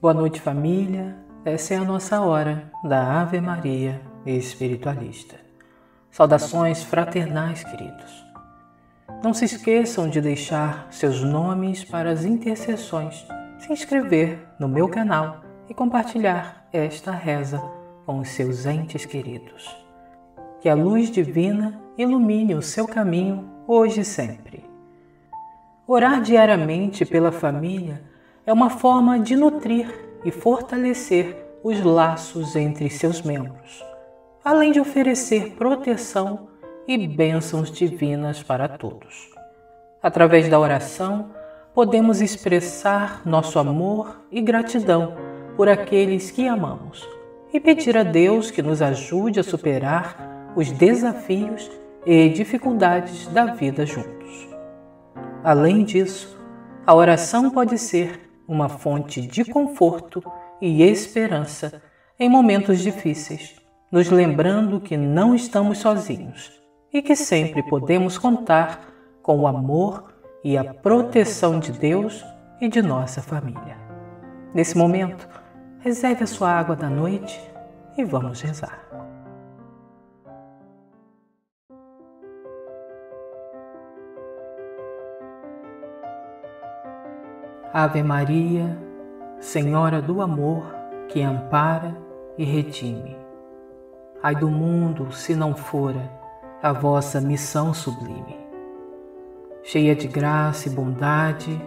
Boa noite, família. Essa é a nossa hora da Ave Maria Espiritualista. Saudações fraternais, queridos. Não se esqueçam de deixar seus nomes para as intercessões, se inscrever no meu canal e compartilhar esta reza com os seus entes queridos. Que a luz divina ilumine o seu caminho hoje e sempre. Orar diariamente pela família é uma forma de nutrir e fortalecer os laços entre seus membros, além de oferecer proteção e bênçãos divinas para todos. Através da oração, podemos expressar nosso amor e gratidão por aqueles que amamos e pedir a Deus que nos ajude a superar os desafios e dificuldades da vida juntos. Além disso, a oração pode ser uma fonte de conforto e esperança em momentos difíceis, nos lembrando que não estamos sozinhos e que sempre podemos contar com o amor e a proteção de Deus e de nossa família. Nesse momento, reserve a sua água da noite e vamos rezar. Ave Maria, Senhora do amor, que ampara e redime. Ai do mundo se não fora a vossa missão sublime. Cheia de graça e bondade,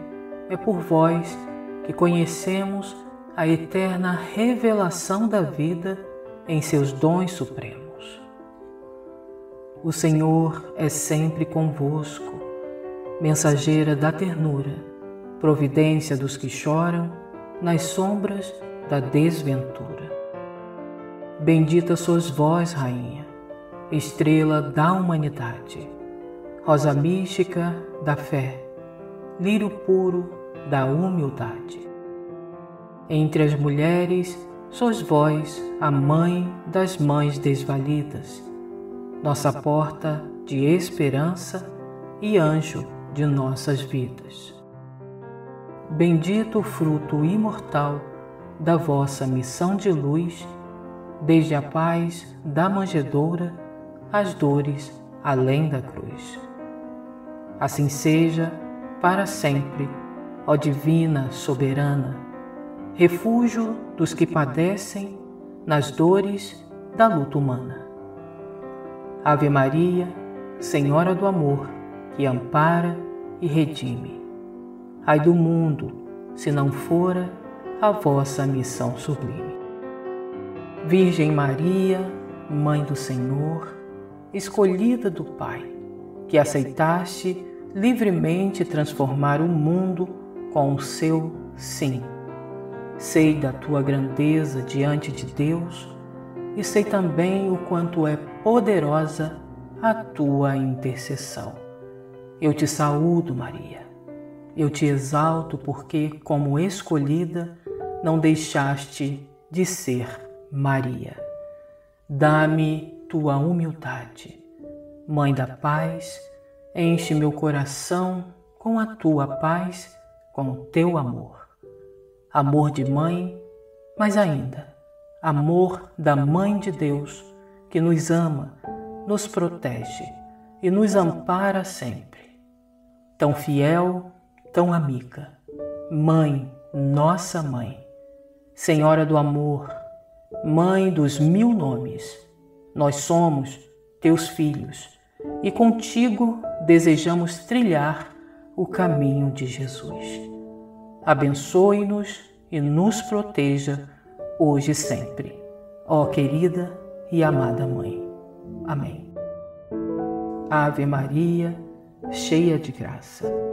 é por vós que conhecemos a eterna revelação da vida em seus dons supremos. O Senhor é sempre convosco, mensageira da ternura providência dos que choram nas sombras da desventura. Bendita sois vós, Rainha, estrela da humanidade, rosa mística da fé, lírio puro da humildade. Entre as mulheres, sois vós a mãe das mães desvalidas, nossa porta de esperança e anjo de nossas vidas. Bendito o fruto imortal da vossa missão de luz, desde a paz da manjedoura às dores além da cruz. Assim seja para sempre, ó Divina Soberana, refúgio dos que padecem nas dores da luta humana. Ave Maria, Senhora do Amor, que ampara e redime ai do mundo, se não fora a vossa missão sublime. Virgem Maria, Mãe do Senhor, escolhida do Pai, que aceitaste livremente transformar o mundo com o seu sim. Sei da tua grandeza diante de Deus e sei também o quanto é poderosa a tua intercessão. Eu te saúdo, Maria eu te exalto porque, como escolhida, não deixaste de ser Maria. Dá-me tua humildade. Mãe da paz, enche meu coração com a tua paz, com o teu amor. Amor de mãe, mas ainda amor da Mãe de Deus, que nos ama, nos protege e nos ampara sempre. Tão fiel tão amiga, Mãe, nossa Mãe, Senhora do Amor, Mãe dos mil nomes, nós somos teus filhos e contigo desejamos trilhar o caminho de Jesus. Abençoe-nos e nos proteja hoje e sempre, ó querida e amada Mãe. Amém. Ave Maria, cheia de graça